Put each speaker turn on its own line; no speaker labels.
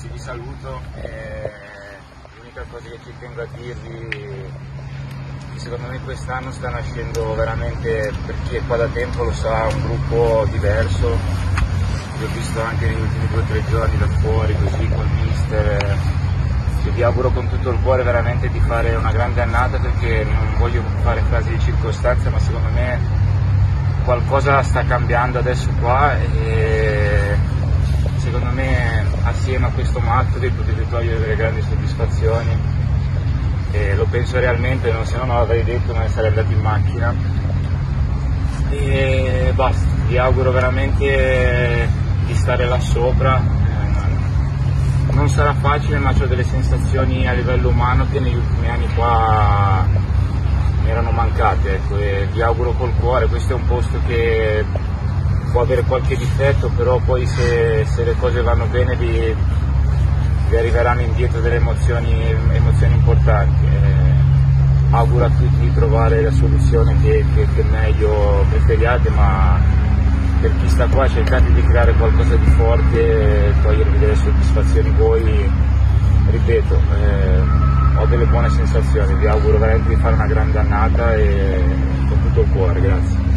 ragazzi vi saluto, e l'unica cosa che ci tengo a dirvi che secondo me quest'anno sta nascendo veramente, per chi è qua da tempo lo sa, un gruppo diverso, vi ho visto anche negli ultimi due o tre giorni da fuori così col mister, io vi auguro con tutto il cuore veramente di fare una grande annata perché non voglio fare frasi di circostanza ma secondo me qualcosa sta cambiando adesso qua e secondo me assieme a questo Mattori potete togliere delle grandi soddisfazioni. E lo penso realmente, se no non l'avrei detto, ne sarei andato in macchina. E basta, vi auguro veramente di stare là sopra, eh, non sarà facile ma ho delle sensazioni a livello umano che negli ultimi anni qua mi erano mancate ecco, e vi auguro col cuore, questo è un posto che può avere qualche difetto, però poi se, se le cose vanno bene vi, vi arriveranno indietro delle emozioni, emozioni importanti. Eh, auguro a tutti di trovare la soluzione che, che, che meglio preferiate, ma per chi sta qua cercate di creare qualcosa di forte, togliervi delle soddisfazioni voi, ripeto, eh, ho delle buone sensazioni, vi auguro veramente di fare una grande annata e con tutto il cuore, grazie.